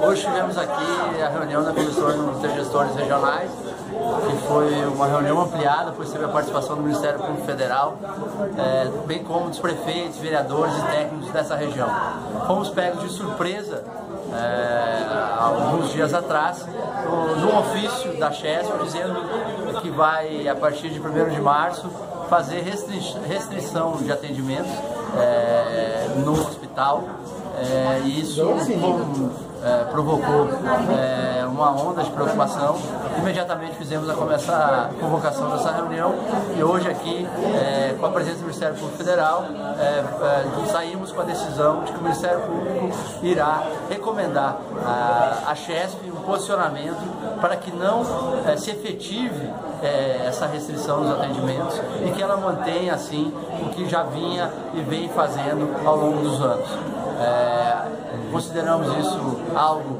Hoje tivemos aqui a reunião da Comissão dos Gestores Regionais, que foi uma reunião ampliada, pois teve a participação do Ministério Público Federal, é, bem como dos prefeitos, vereadores e técnicos dessa região. Fomos pegos de surpresa é, alguns dias atrás, num ofício da Chesp, dizendo que vai, a partir de 1 de março, fazer restrição de atendimentos é, no hospital. É, e isso é, provocou é, uma onda de preocupação. Imediatamente fizemos a, começar a convocação dessa reunião e hoje aqui, é, com a presença do Ministério Público Federal, é, é, saímos com a decisão de que o Ministério Público irá recomendar a, a CHESP um posicionamento para que não é, se efetive essa restrição dos atendimentos e que ela mantenha assim o que já vinha e vem fazendo ao longo dos anos. Consideramos isso algo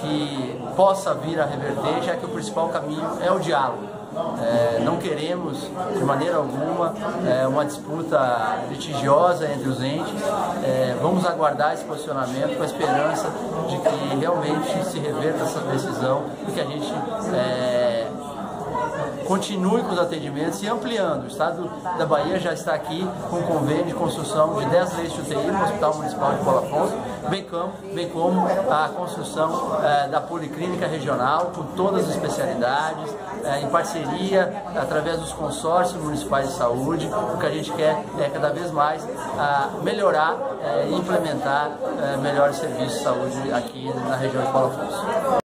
que possa vir a reverter, já que o principal caminho é o diálogo. É, não queremos, de maneira alguma, é, uma disputa litigiosa entre os entes. É, vamos aguardar esse posicionamento com a esperança de que realmente se reverta essa decisão e que a gente é, continue com os atendimentos e ampliando. O Estado da Bahia já está aqui com um convênio de construção de 10 leitos de UTI no Hospital Municipal de Paulo Afonso, bem como, bem como a construção eh, da Policlínica Regional com todas as especialidades, eh, em parceria, através dos consórcios municipais de saúde. O que a gente quer é cada vez mais ah, melhorar eh, e implementar melhores serviços de saúde aqui na região de Paulo Afonso.